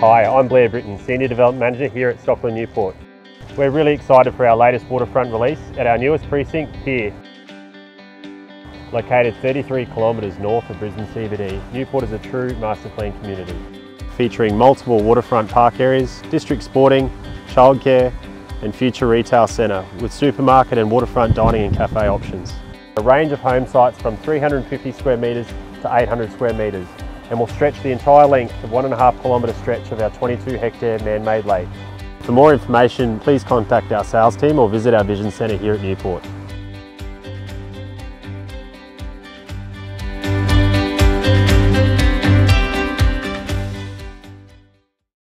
Hi, I'm Blair Britton, Senior Development Manager here at Stockland Newport. We're really excited for our latest waterfront release at our newest precinct, Pier. Located 33 kilometres north of Brisbane CBD, Newport is a true master plan community. Featuring multiple waterfront park areas, district sporting, childcare and future retail centre with supermarket and waterfront dining and cafe options. A range of home sites from 350 square metres to 800 square metres and will stretch the entire length of one and a half kilometre stretch of our 22 hectare man-made lake. For more information, please contact our sales team or visit our Vision Centre here at Newport.